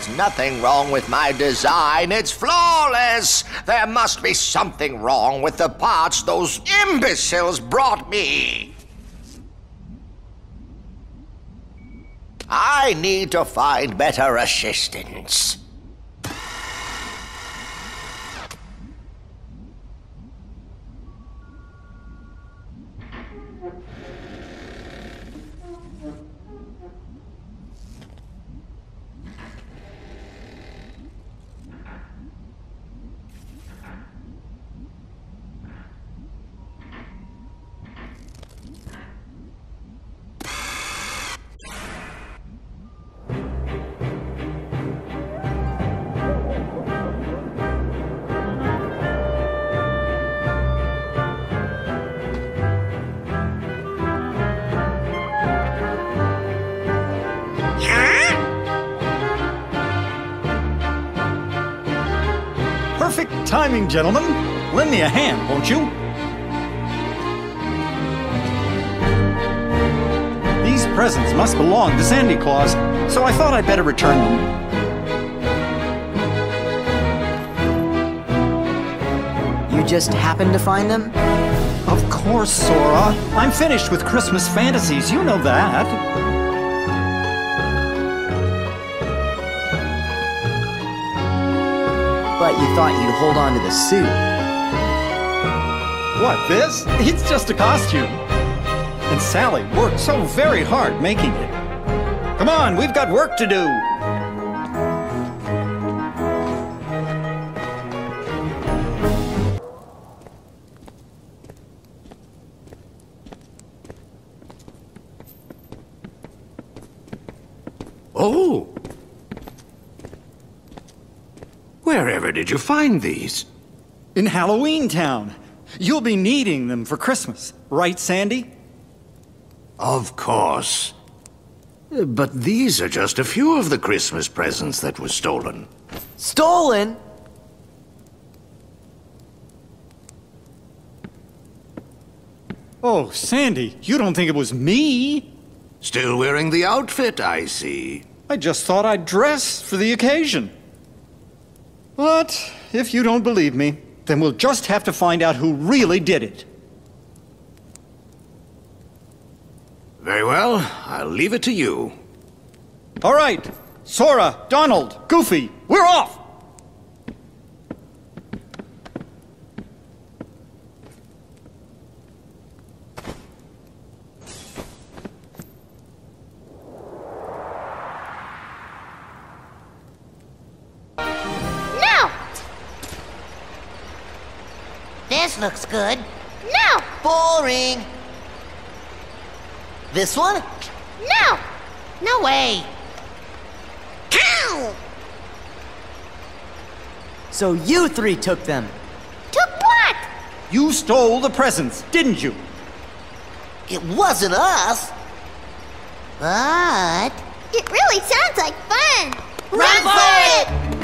There's nothing wrong with my design. It's flawless. There must be something wrong with the parts those imbeciles brought me. I need to find better assistants. Timing, gentlemen. Lend me a hand, won't you? These presents must belong to Sandy Claus, so I thought I'd better return them. You just happened to find them? Of course, Sora. I'm finished with Christmas fantasies, you know that. But you thought you'd hold on to the suit. What, this? It's just a costume. And Sally worked so very hard making it. Come on, we've got work to do. Oh! Wherever did you find these? In Halloween Town. You'll be needing them for Christmas, right, Sandy? Of course. But these are just a few of the Christmas presents that were stolen. Stolen? Oh, Sandy, you don't think it was me? Still wearing the outfit, I see. I just thought I'd dress for the occasion. But if you don't believe me, then we'll just have to find out who really did it. Very well, I'll leave it to you. All right, Sora, Donald, Goofy, we're off! Looks good. Now! Boring. This one? No! No way! Ow! So you three took them. Took what? You stole the presents, didn't you? It wasn't us. But... It really sounds like fun! Run for it!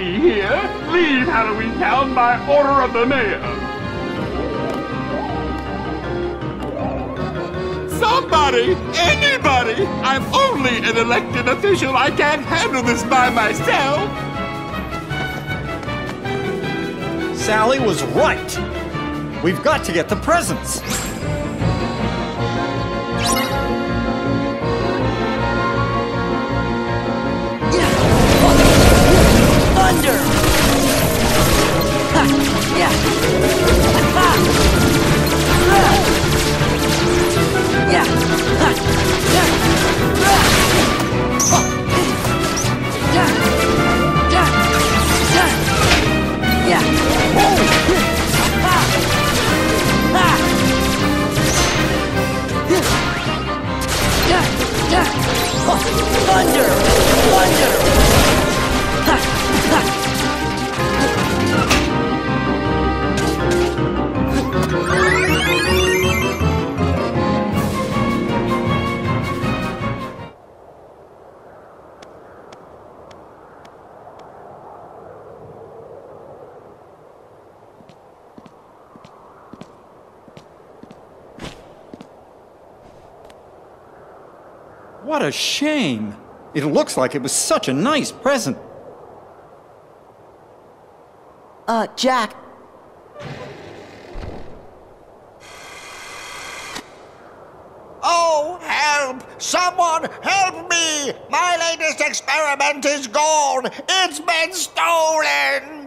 Be here. Leave Halloween Town by order of the mayor. Somebody, anybody, I'm only an elected official. I can't handle this by myself. Sally was right. We've got to get the presents. What a shame. It looks like it was such a nice present. Uh, Jack, Oh, help! Someone help me! My latest experiment is gone! It's been stolen!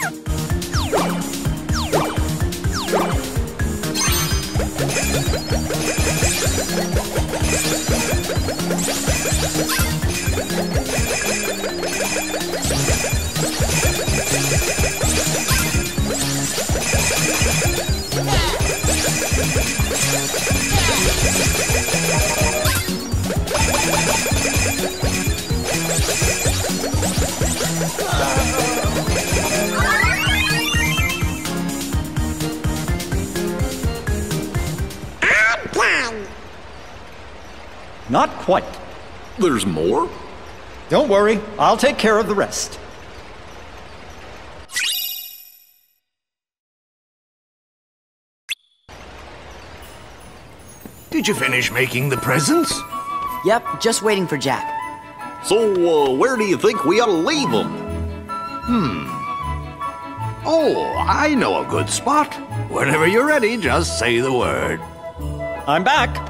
you. Not quite. There's more? Don't worry, I'll take care of the rest. Did you finish making the presents? Yep, just waiting for Jack. So, uh, where do you think we ought to leave them? Hmm. Oh, I know a good spot. Whenever you're ready, just say the word. I'm back.